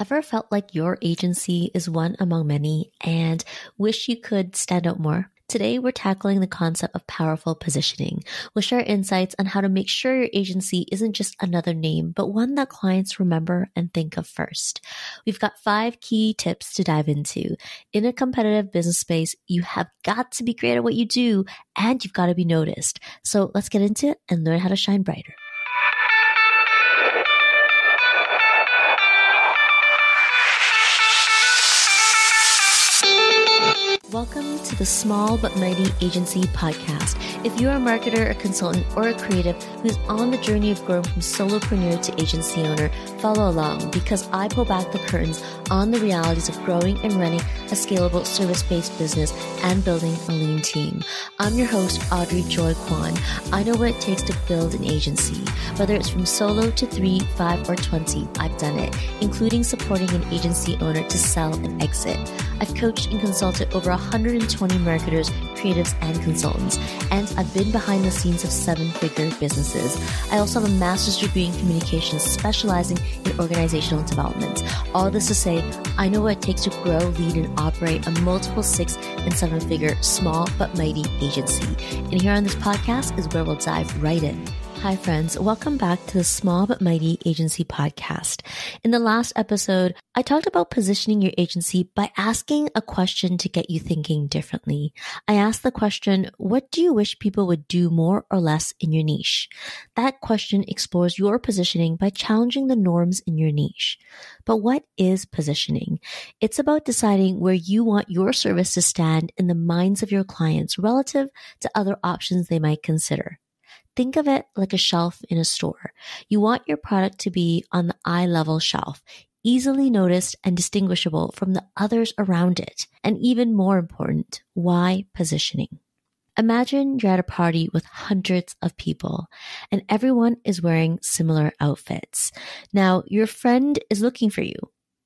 Ever felt like your agency is one among many and wish you could stand out more? Today, we're tackling the concept of powerful positioning. We'll share insights on how to make sure your agency isn't just another name, but one that clients remember and think of first. We've got five key tips to dive into. In a competitive business space, you have got to be great at what you do and you've got to be noticed. So let's get into it and learn how to shine brighter. Welcome to the Small But Mighty Agency podcast. If you're a marketer, a consultant, or a creative who's on the journey of growing from solopreneur to agency owner, follow along because I pull back the curtains on the realities of growing and running a scalable service based business and building a lean team. I'm your host, Audrey Joy Kwan. I know what it takes to build an agency. Whether it's from solo to three, five, or 20, I've done it, including supporting an agency owner to sell and exit. I've coached and consulted over 120 marketers, creatives, and consultants, and I've been behind the scenes of seven figure businesses. I also have a master's degree in communications specializing in organizational development. All this to say, I know what it takes to grow, lead, and operate a multiple six and seven figure small but mighty agency. And here on this podcast is where we'll dive right in. Hi, friends. Welcome back to the Small But Mighty Agency podcast. In the last episode, I talked about positioning your agency by asking a question to get you thinking differently. I asked the question, what do you wish people would do more or less in your niche? That question explores your positioning by challenging the norms in your niche. But what is positioning? It's about deciding where you want your service to stand in the minds of your clients relative to other options they might consider. Think of it like a shelf in a store. You want your product to be on the eye level shelf, easily noticed and distinguishable from the others around it. And even more important, why positioning? Imagine you're at a party with hundreds of people and everyone is wearing similar outfits. Now, your friend is looking for you,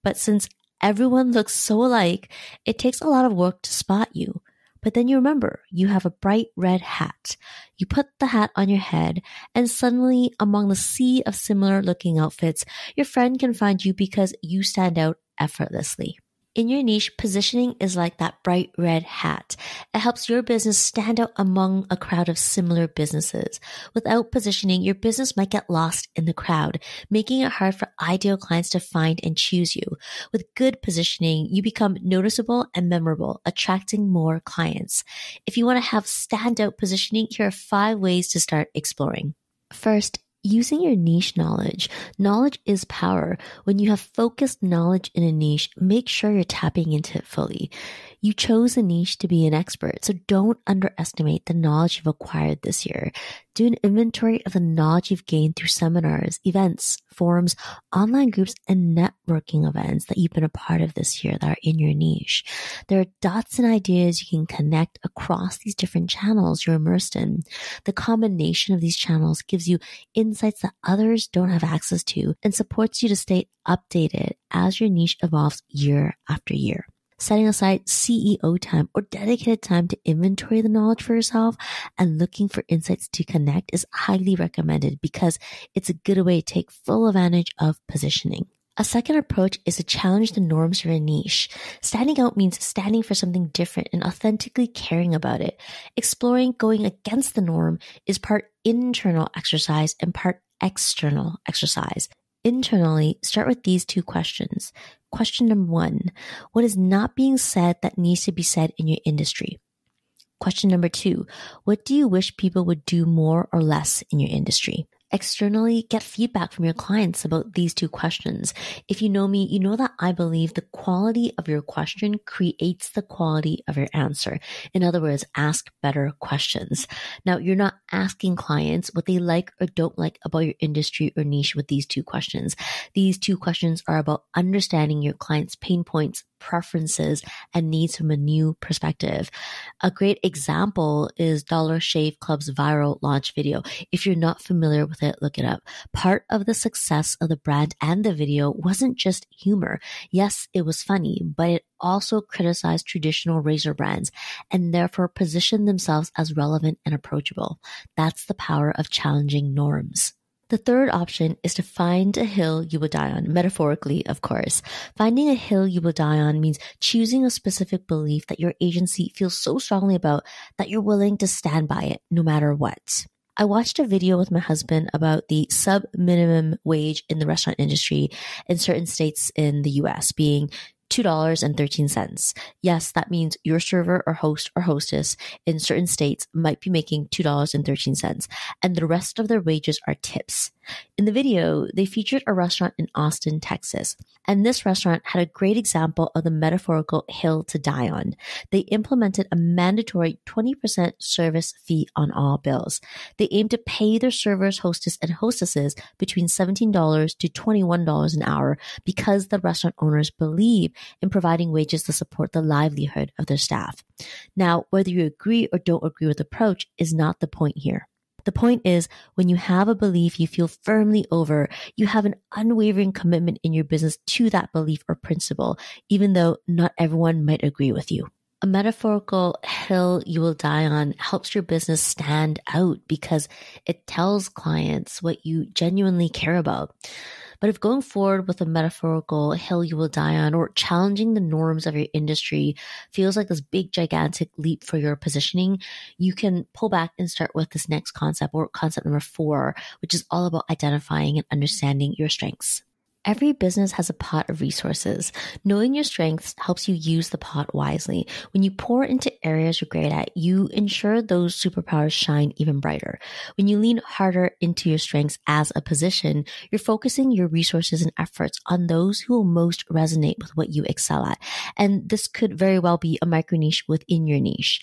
but since everyone looks so alike, it takes a lot of work to spot you. But then you remember you have a bright red hat. You put the hat on your head and suddenly among the sea of similar looking outfits, your friend can find you because you stand out effortlessly. In your niche, positioning is like that bright red hat. It helps your business stand out among a crowd of similar businesses. Without positioning, your business might get lost in the crowd, making it hard for ideal clients to find and choose you. With good positioning, you become noticeable and memorable, attracting more clients. If you want to have standout positioning, here are five ways to start exploring. First, using your niche knowledge. Knowledge is power. When you have focused knowledge in a niche, make sure you're tapping into it fully. You chose a niche to be an expert, so don't underestimate the knowledge you've acquired this year. Do an inventory of the knowledge you've gained through seminars, events, forums, online groups, and networking events that you've been a part of this year that are in your niche. There are dots and ideas you can connect across these different channels you're immersed in. The combination of these channels gives you insights that others don't have access to and supports you to stay updated as your niche evolves year after year setting aside CEO time or dedicated time to inventory the knowledge for yourself and looking for insights to connect is highly recommended because it's a good way to take full advantage of positioning. A second approach is to challenge the norms of your niche. Standing out means standing for something different and authentically caring about it. Exploring going against the norm is part internal exercise and part external exercise. Internally, start with these two questions. Question number one What is not being said that needs to be said in your industry? Question number two What do you wish people would do more or less in your industry? Externally get feedback from your clients about these two questions. If you know me, you know that I believe the quality of your question creates the quality of your answer. In other words, ask better questions. Now, you're not asking clients what they like or don't like about your industry or niche with these two questions. These two questions are about understanding your client's pain points, preferences and needs from a new perspective. A great example is Dollar Shave Club's viral launch video. If you're not familiar with it, look it up. Part of the success of the brand and the video wasn't just humor. Yes, it was funny, but it also criticized traditional razor brands and therefore positioned themselves as relevant and approachable. That's the power of challenging norms. The third option is to find a hill you will die on, metaphorically, of course. Finding a hill you will die on means choosing a specific belief that your agency feels so strongly about that you're willing to stand by it no matter what. I watched a video with my husband about the sub minimum wage in the restaurant industry in certain states in the US being $2.13. Yes, that means your server or host or hostess in certain states might be making $2.13, and the rest of their wages are tips. In the video, they featured a restaurant in Austin, Texas, and this restaurant had a great example of the metaphorical hill to die on. They implemented a mandatory 20% service fee on all bills. They aimed to pay their servers, hostess, and hostesses between $17 to $21 an hour because the restaurant owners believe in providing wages to support the livelihood of their staff. Now, whether you agree or don't agree with the approach is not the point here. The point is, when you have a belief you feel firmly over, you have an unwavering commitment in your business to that belief or principle, even though not everyone might agree with you. A metaphorical hill you will die on helps your business stand out because it tells clients what you genuinely care about. But if going forward with a metaphorical hill you will die on or challenging the norms of your industry feels like this big, gigantic leap for your positioning, you can pull back and start with this next concept or concept number four, which is all about identifying and understanding your strengths. Every business has a pot of resources. Knowing your strengths helps you use the pot wisely. When you pour into areas you're great at, you ensure those superpowers shine even brighter. When you lean harder into your strengths as a position, you're focusing your resources and efforts on those who will most resonate with what you excel at. And this could very well be a micro niche within your niche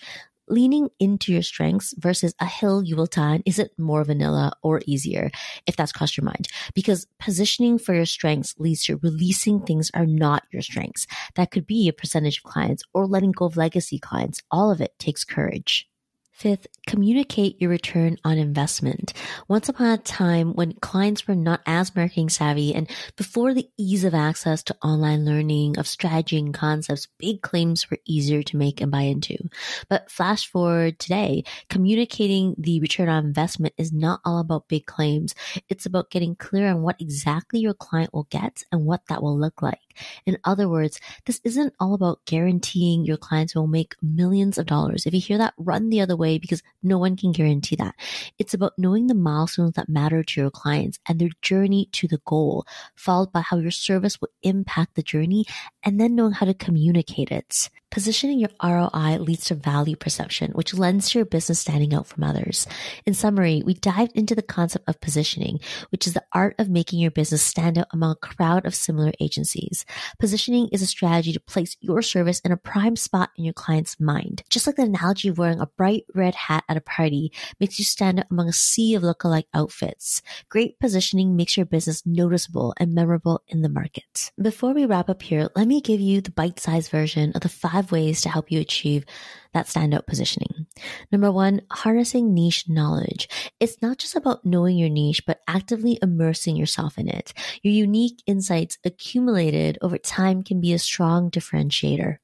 leaning into your strengths versus a hill you will on, is it more vanilla or easier if that's crossed your mind? Because positioning for your strengths leads to releasing things are not your strengths. That could be a percentage of clients or letting go of legacy clients. All of it takes courage. Fifth, communicate your return on investment. Once upon a time when clients were not as marketing savvy and before the ease of access to online learning of strategy and concepts, big claims were easier to make and buy into. But flash forward today, communicating the return on investment is not all about big claims. It's about getting clear on what exactly your client will get and what that will look like. In other words, this isn't all about guaranteeing your clients will make millions of dollars. If you hear that, run the other way because no one can guarantee that. It's about knowing the milestones that matter to your clients and their journey to the goal, followed by how your service will impact the journey and then knowing how to communicate it. Positioning your ROI leads to value perception, which lends to your business standing out from others. In summary, we dived into the concept of positioning, which is the art of making your business stand out among a crowd of similar agencies. Positioning is a strategy to place your service in a prime spot in your client's mind. Just like the analogy of wearing a bright red hat at a party makes you stand out among a sea of lookalike outfits. Great positioning makes your business noticeable and memorable in the market. Before we wrap up here, let me give you the bite-sized version of the five five ways to help you achieve that standout positioning. Number one, harnessing niche knowledge. It's not just about knowing your niche, but actively immersing yourself in it. Your unique insights accumulated over time can be a strong differentiator.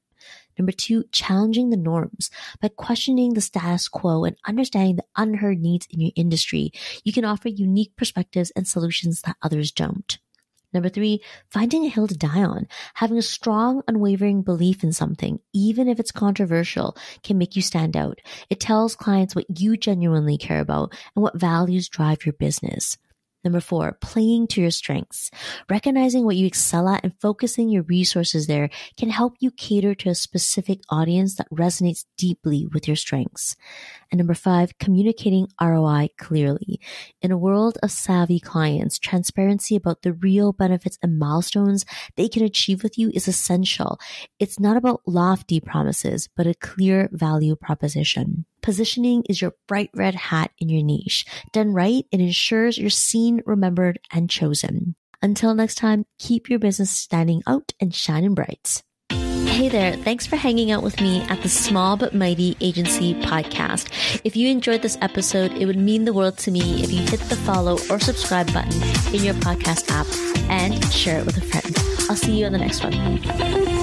Number two, challenging the norms. By questioning the status quo and understanding the unheard needs in your industry, you can offer unique perspectives and solutions that others don't. Number three, finding a hill to die on. Having a strong, unwavering belief in something, even if it's controversial, can make you stand out. It tells clients what you genuinely care about and what values drive your business. Number four, playing to your strengths. Recognizing what you excel at and focusing your resources there can help you cater to a specific audience that resonates deeply with your strengths. And number five, communicating ROI clearly. In a world of savvy clients, transparency about the real benefits and milestones they can achieve with you is essential. It's not about lofty promises, but a clear value proposition. Positioning is your bright red hat in your niche. Done right, it ensures you're seen, remembered, and chosen. Until next time, keep your business standing out and shining bright. Hey there, thanks for hanging out with me at the Small But Mighty Agency podcast. If you enjoyed this episode, it would mean the world to me if you hit the follow or subscribe button in your podcast app and share it with a friend. I'll see you on the next one.